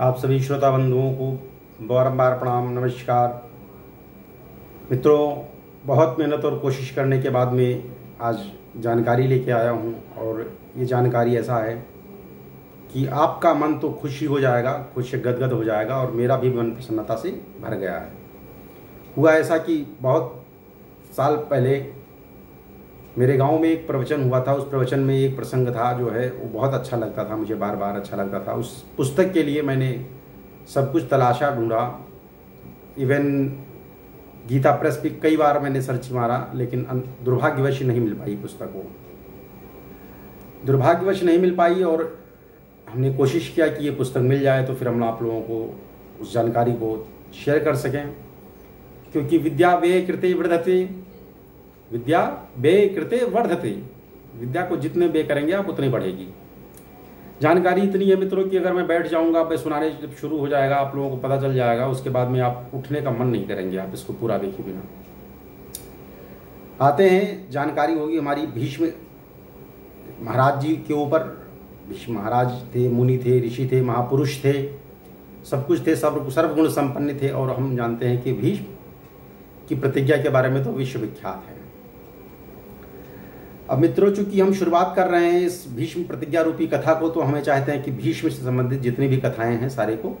आप सभी श्रोता बंधुओं को बारम्बार प्रणाम, नमस्कार। मित्रों, बहुत मेहनत और कोशिश करने के बाद में आज जानकारी लेके आया हूँ और ये जानकारी ऐसा है कि आपका मन तो खुशी हो जाएगा, खुश गदगद हो जाएगा और मेरा भी मन प्रसन्नता से भर गया है। हुआ ऐसा कि बहुत साल पहले मेरे गाँव में एक प्रवचन हुआ था, उस प्रवचन में एक प्रसंग था जो है, वो बहुत अच्छा लगता था, मुझे बार बार अच्छा लगता था। उस पुस्तक के लिए मैंने सब कुछ तलाशा, ढूंढा। इवन गीता प्रेस भी कई बार मैंने सर्च मारा, लेकिन दुर्भाग्यवश नहीं मिल पाई पुस्तक वो दुर्भाग्यवश नहीं मिल पाई और हमने कोशिश किया कि ये पुस्तक मिल जाए तो फिर हम आप लोगों को उस जानकारी को शेयर कर सकें। क्योंकि विद्या वे कृत्य वृद्धते विद्या बे कृते वर्धते। विद्या को जितने बे करेंगे आप उतनी बढ़ेगी। जानकारी इतनी है मित्रों कि, अगर मैं बैठ जाऊँगा मैं सुनाने जब शुरू हो जाएगा, आप लोगों को पता चल जाएगा, उसके बाद में आप उठने का मन नहीं करेंगे आप इसको पूरा देखे बिना। आते हैं, जानकारी होगी हमारी भीष्म महाराज जी के ऊपर। भीष्म महाराज थे, मुनि थे, ऋषि थे, महापुरुष थे, सब कुछ थे, सर्व सर्वगुण संपन्न थे, और हम जानते हैं कि भीष्म की प्रतिज्ञा के बारे में तो विश्वविख्यात है। अब मित्रों, चूँकि हम शुरुआत कर रहे हैं इस भीष्म प्रतिज्ञा रूपी कथा को तो हमें चाहते हैं कि भीष्म से संबंधित जितनी भी कथाएँ हैं सारे को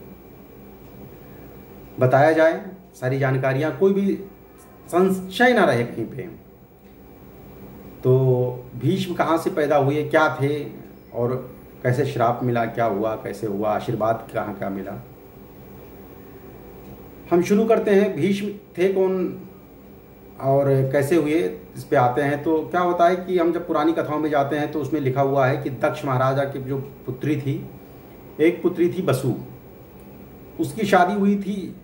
बताया जाए, सारी जानकारियाँ, कोई भी संशय ना रहे कहीं पे। तो भीष्म कहाँ से पैदा हुए, क्या थे, और कैसे श्राप मिला, क्या हुआ, कैसे हुआ, आशीर्वाद कहाँ क्या मिला? हम शुरू करते हैं, भीष्म थे कौन? और कैसे हुए, इस पे आते हैं। तो क्या होता है कि हम जब पुरानी कथाओं में जाते हैं तो उसमें लिखा हुआ है कि दक्ष महाराजा की जो पुत्री थी, एक पुत्री थी बसु। उसकी शादी हुई थी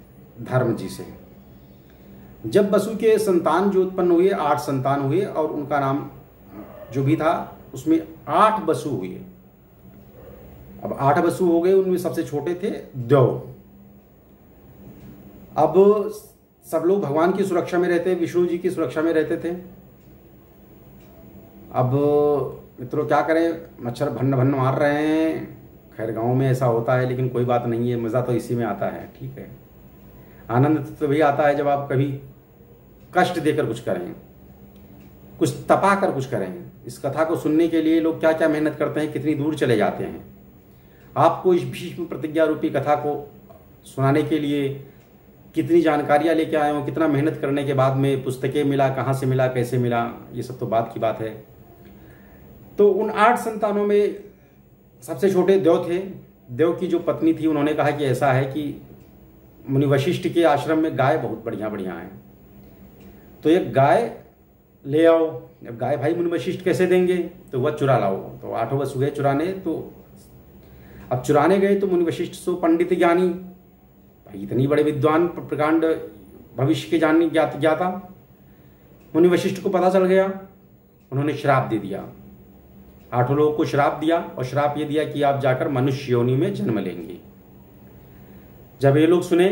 धर्म जी से। जब बसु के संतान जो उत्पन्न हुए, आठ संतान हुए और उनका नाम जो भी था, उसमें आठ बसु हुए। अब आठ बसु हो गए, उनमें सबसे छोटे थे देव अब सब लोग भगवान की सुरक्षा में रहते, विष्णु जी की सुरक्षा में रहते थे। अब, मित्रों, क्या करें? मच्छर भन्न भन्न मार रहे हैं। खैर, गाँव में ऐसा होता है, लेकिन कोई बात नहीं है, मज़ा तो इसी में आता है, ठीक है। आनंद तो भी आता है जब आप कभी कष्ट देकर कुछ करें, कुछ तपा कर कुछ करें। इस कथा को सुनने के लिए लोग क्या क्या मेहनत करते हैं, कितनी दूर चले जाते हैं। आपको इस भीष्म प्रतिज्ञा रूपी कथा को सुनाने के लिए कितनी जानकारियाँ लेके आए हो, कितना मेहनत करने के बाद में पुस्तकें मिला, कहाँ से मिला, कैसे मिला, ये सब तो बात की बात है। तो उन आठ संतानों में सबसे छोटे देव थे। देव की जो पत्नी थी, उन्होंने कहा कि ऐसा है कि मुनि वशिष्ठ के आश्रम में गाय बहुत बढ़िया बढ़िया हैं। तो एक गाय ले आओ। अब गाय, भाई, मुनि वशिष्ठ कैसे देंगे? तो वह चुरा लाओ। तो आठों बस गए चुराने। तो अब चुराने गए तो मुनि वशिष्ठ सो पंडित ज्ञानी। इतनी बड़े विद्वान प्रकांड भविष्य के जानने ज्ञात ज्ञाता। मुनि वशिष्ठ को पता चल गया। उन्होंने श्राप दे दिया। आठों लोगों को श्राप दिया और श्राप ये दिया कि आप जाकर मनुष्य योनि में जन्म लेंगे। जब ये लोग सुने,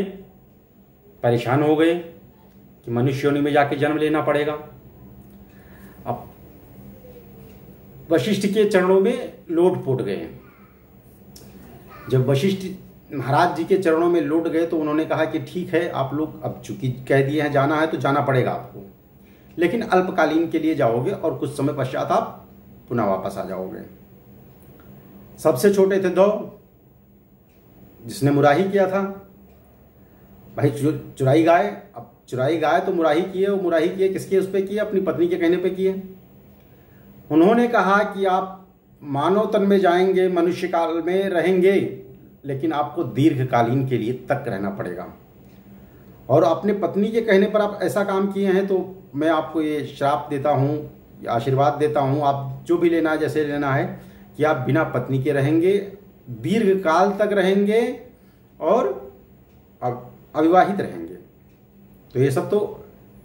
परेशान हो गए कि मनुष्य योनि में जाके जन्म लेना पड़ेगा। अब वशिष्ठ के चरणों में लोट पोट गए। जब वशिष्ठ महाराज जी के चरणों में लौट गए तो उन्होंने कहा कि ठीक है, आप लोग अब चूँकि कह दिए हैं जाना है तो जाना पड़ेगा आपको। लेकिन अल्पकालीन के लिए जाओगे और कुछ समय पश्चात आप पुनः वापस आ जाओगे। सबसे छोटे थे दो, जिसने मुराही किया था। भाई चुराई गाय, अब चुराई गाय तो मुराही किए वो मुराही किए किसके उस पर किए अपनी पत्नी के कहने पे किए उन्होंने कहा कि आप मानव तन में जाएँगे, मनुष्य काल में रहेंगे। लेकिन आपको दीर्घकालीन के लिए तक रहना पड़ेगा। और अपने पत्नी के कहने पर आप ऐसा काम किए हैं तो मैं आपको ये श्राप देता हूँ आशीर्वाद देता हूँ। आप जो भी लेना है, जैसे लेना है कि आप बिना पत्नी के रहेंगे दीर्घ काल तक रहेंगे और अविवाहित रहेंगे। तो ये सब तो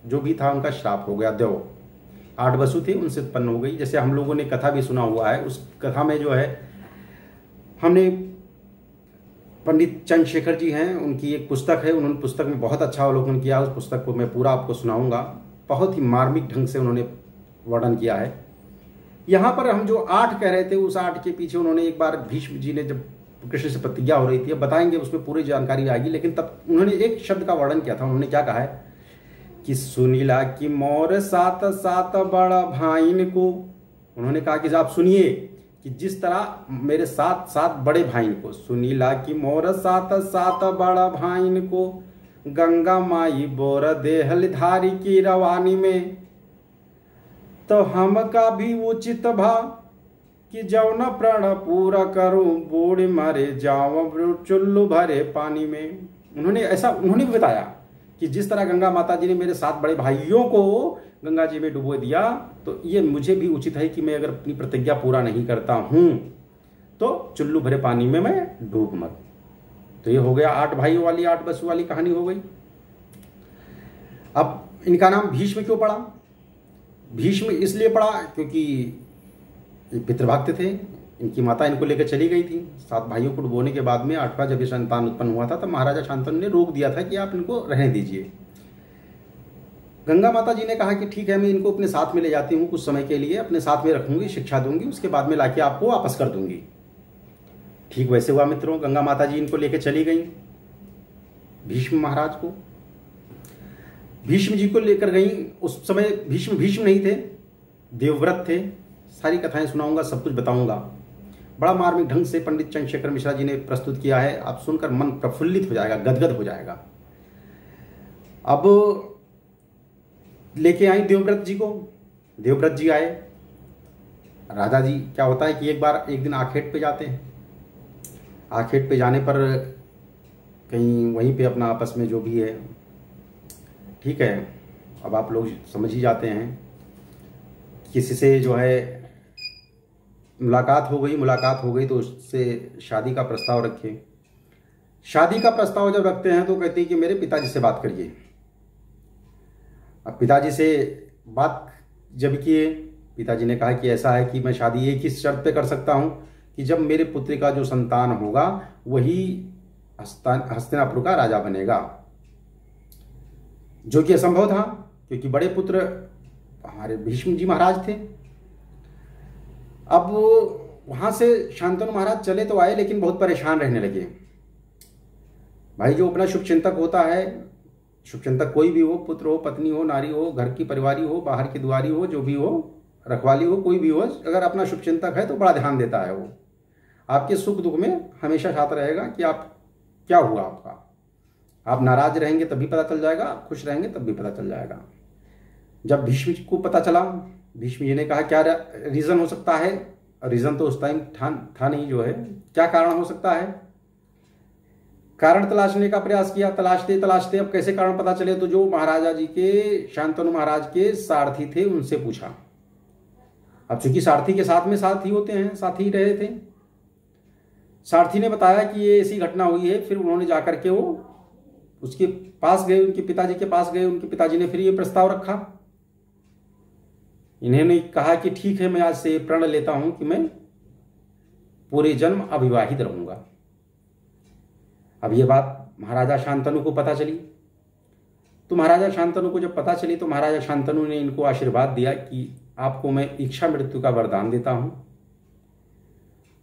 जो भी था उनका श्राप हो गया। देव आठ बसु थे, उनसे उत्पन्न हो गई। जैसे हम लोगों ने कथा भी सुना हुआ है, उस कथा में जो है, हमने पंडित चंद्रशेखर जी हैं, उनकी एक पुस्तक है, उन्होंने पुस्तक में बहुत अच्छा अवलोकन किया, उस पुस्तक को मैं पूरा आपको सुनाऊँगा। बहुत ही मार्मिक ढंग से उन्होंने वर्णन किया है। यहाँ पर हम जो आठ कह रहे थे, उस आठ के पीछे उन्होंने एक बार भीष्म जी ने जब कृष्ण से प्रतिज्ञा हो रही थी बताएँगे, उसमें पूरी जानकारी आएगी, लेकिन तब उन्होंने एक शब्द का वर्णन किया था, उन्होंने क्या कहा है? कि सुनीला की मोर सात सात बड़ा भाइन को, उन्होंने कहा कि आप सुनिए कि जिस तरह मेरे सात सात बड़े भाई को, सुनीला की मोर सात सात बड़ा भाई को, गंगा माई बोर देहल धारी की रवानी में तो हम का भी उचित भा कि जौन प्रण पूरा करूँ, बूढ़ मरे जाओ चुल्लू भरे पानी में। उन्होंने ऐसा, उन्होंने भी बताया कि जिस तरह गंगा माता जी ने मेरे सात बड़े भाइयों को गंगा जी में डुबो दिया तो ये मुझे भी उचित है कि मैं अगर अपनी प्रतिज्ञा पूरा नहीं करता हूँ तो चुल्लू भरे पानी में मैं डूब मत। तो ये हो गया आठ भाइयों वाली, आठ बसु वाली कहानी हो गई। अब इनका नाम भीष्म क्यों पड़ा? भीष्म इसलिए पड़ा क्योंकि पितृभक्त थे, इनकी माता इनको लेकर चली गई थी। सात भाइयों को डुबोने के बाद में आठवां जब ये संतान उत्पन्न हुआ था, तब महाराजा शांतनु ने रोक दिया था कि आप इनको रहने दीजिए। गंगा माता जी ने कहा कि ठीक है, मैं इनको अपने साथ में ले जाती हूँ कुछ समय के लिए, अपने साथ में रखूँगी, शिक्षा दूँगी, उसके बाद में लाके आपको वापस कर दूँगी। ठीक वैसे हुआ मित्रों, गंगा माता जी इनको लेकर चली गई, भीष्म महाराज को। भीष्म जी को लेकर गई, उस समय भीष्म भीष्म नहीं थे, देवव्रत थे, सारी कथाएँ सुनाऊँगा, सब कुछ बताऊँगा। बड़ा मार्मिक ढंग से पंडित चंद्रशेखर मिश्रा जी ने प्रस्तुत किया है, आप सुनकर मन प्रफुल्लित हो जाएगा, गदगद हो जाएगा। अब लेके आई देवव्रत जी को। देवव्रत जी आए। राजा जी, क्या होता है कि एक बार, एक दिन आखेट पे जाते हैं। आखेट पे जाने पर कहीं, वहीं पे अपना आपस में जो भी है, ठीक है, अब आप लोग समझ ही जाते हैं किसी से जो है मुलाकात हो गई, मुलाकात हो गई तो उससे शादी का प्रस्ताव रखे शादी का प्रस्ताव जब रखते हैं तो कहते हैं कि मेरे पिताजी से बात करिए। अब पिताजी से बात जब किए, पिताजी ने कहा कि ऐसा है कि मैं शादी एक ही शर्त पे कर सकता हूँ कि जब मेरे पुत्र का जो संतान होगा, वही हस्तिनापुर का राजा बनेगा। जो कि असंभव था, क्योंकि बड़े पुत्र हमारे भीष्म जी महाराज थे। अब वहाँ से शांतनु महाराज चले तो आए, लेकिन बहुत परेशान रहने लगे। भाई, जो अपना शुभ चिंतक होता है शुभचिंतक कोई भी हो पुत्र हो पत्नी हो नारी हो घर की परिवारी हो बाहर की दुआरी हो जो भी हो रखवाली हो कोई भी हो अगर अपना शुभचिंतक है तो बड़ा ध्यान देता है वो। आपके सुख दुख में हमेशा साथ रहेगा कि आप क्या हुआ आपका? आप नाराज़ रहेंगे तब भी पता चल जाएगा आप खुश रहेंगे तब भी पता चल जाएगा। जब भीष्म को पता चला भीष्म जी ने कहा क्या रीजन हो सकता है? रीजन तो उस टाइम था, था नहीं जो है। क्या कारण हो सकता है? कारण तलाशने का प्रयास किया तलाशते तलाशते अब कैसे कारण पता चले तो जो महाराजा जी के, शांतनु महाराज के सारथी थे, उनसे पूछा। अब चूँकि सारथी के साथ में साथी होते हैं, साथी रहे थे। सारथी ने बताया कि ये ऐसी घटना हुई है, फिर उन्होंने जाकर के वो उसके पास गए, उनके पिताजी के पास गए, उनके पिताजी ने फिर ये प्रस्ताव रखा। इन्होंने कहा कि ठीक है, मैं आज से प्रण लेता हूँ कि मैं पूरे जन्म अविवाहित रहूँगा। अब ये बात महाराजा शांतनु को पता चली। तो महाराजा शांतनु को जब पता चली तो महाराजा शांतनु ने इनको आशीर्वाद दिया कि आपको मैं इच्छा मृत्यु का वरदान देता हूँ।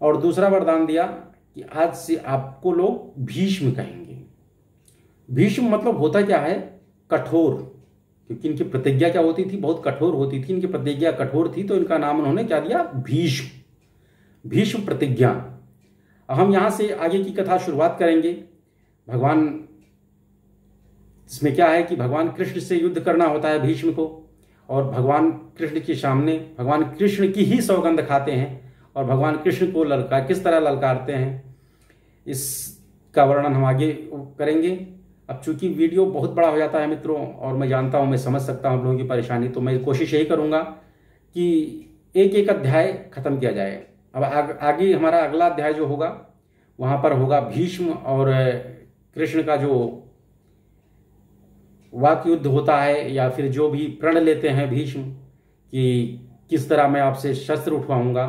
और दूसरा वरदान दिया कि आज से आपको लोग भीष्म कहेंगे। भीष्म मतलब होता क्या है? कठोर। क्योंकि इनकी प्रतिज्ञा क्या होती थी? बहुत कठोर होती थी। इनकी प्रतिज्ञा कठोर थी तो इनका नाम उन्होंने क्या दिया? भीष्म। भीष्म प्रतिज्ञा। अब हम यहाँ से आगे की कथा शुरुआत करेंगे। भगवान इसमें क्या है कि भगवान कृष्ण से युद्ध करना होता है भीष्म को, और भगवान कृष्ण के सामने भगवान कृष्ण की ही सौगंध खाते हैं, और भगवान कृष्ण को ललका, किस तरह ललकारते हैं, इसका वर्णन हम आगे करेंगे। अब चूँकि वीडियो बहुत बड़ा हो जाता है मित्रों, और मैं जानता हूँ, मैं समझ सकता हूँ आप लोगों की परेशानी तो मैं कोशिश यही करूँगा कि एक एक अध्याय खत्म किया जाए। अब आग, आगे हमारा अगला अध्याय जो होगा वहाँ पर होगा भीष्म और कृष्ण का जो वाक युद्ध होता है या फिर जो भी प्रण लेते हैं भीष्म कि किस तरह मैं आपसे शस्त्र उठवाऊँगा।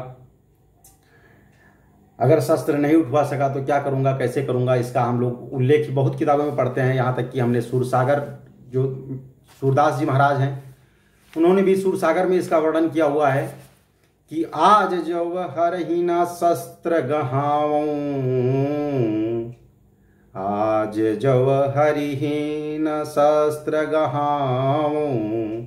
अगर शस्त्र नहीं उठवा सका तो क्या करूँगा कैसे करूँगा इसका हम लोग उल्लेख बहुत किताबों में पढ़ते हैं। यहाँ तक कि हमने सूरसागर जो सूरदास जी महाराज हैं उन्होंने भी सूरसागर में इसका वर्णन किया हुआ है। कि आज जब हर ही न शस्त्र गहाऊं, आज जब हरिहीन शस्त्र गहाऊं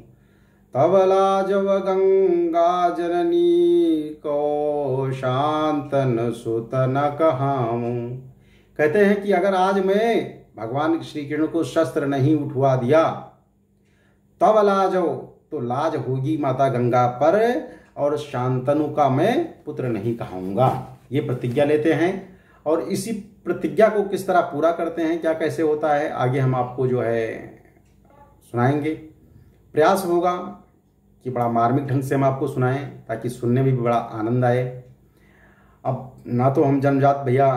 तबला जब गंगा जननी को शांतन सुत न कहते हैं कि अगर आज मैं भगवान श्री कृष्ण को शस्त्र नहीं उठवा दिया, तब लाज तो लाज होगी माता गंगा पर और शांतनु का मैं पुत्र नहीं कहाऊँगा ये प्रतिज्ञा लेते हैं। और इसी प्रतिज्ञा को किस तरह पूरा करते हैं, क्या कैसे होता है, आगे हम आपको जो है सुनाएँगे। प्रयास होगा कि बड़ा मार्मिक ढंग से हम आपको सुनाएँ, ताकि सुनने में भी बड़ा आनंद आए। अब ना तो हम जन्मजात भैया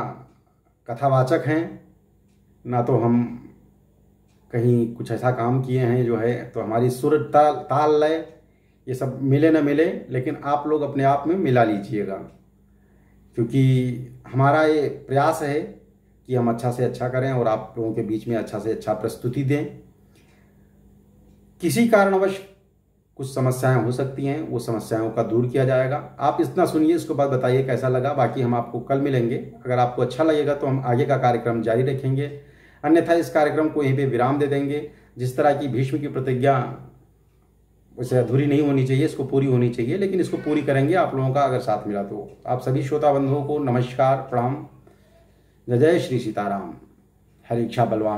कथावाचक हैं, ना तो हम कहीं कुछ ऐसा काम किए हैं जो है तो हमारी सुर ताल ताल लय ये सब मिले ना मिले, लेकिन आप लोग अपने आप में मिला लीजिएगा। क्योंकि हमारा ये प्रयास है कि हम अच्छा से अच्छा करें और आप लोगों के बीच में अच्छा से अच्छा प्रस्तुति दें। किसी कारणवश कुछ समस्याएँ हो सकती हैं, वो समस्याओं का दूर किया जाएगा। आप इतना सुनिए, इसके बाद बताइए कैसा लगा, बाकी हम आपको कल मिलेंगे। अगर आपको अच्छा लगेगा तो हम आगे का कार्यक्रम जारी रखेंगे। अन्यथा इस कार्यक्रम को यहीं पे विराम दे देंगे। जिस तरह की भीष्म की प्रतिज्ञा उसे अधूरी नहीं होनी चाहिए, इसको पूरी होनी चाहिए, लेकिन इसको पूरी करेंगे आप लोगों का अगर साथ मिला तो। आप सभी श्रोता बंधुओं को नमस्कार, प्रणाम। जय जय श्री सीताराम। हरीक्षा बलवान।